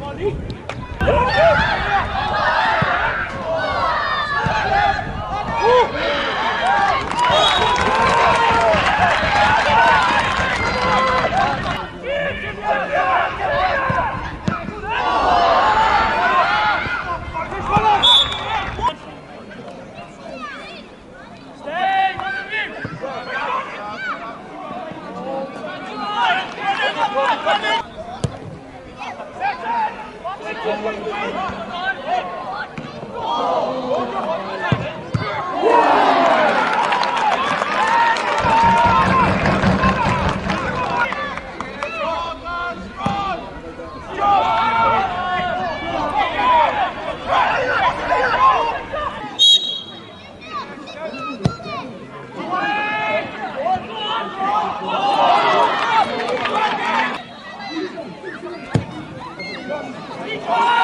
Money! Oh! Victoire.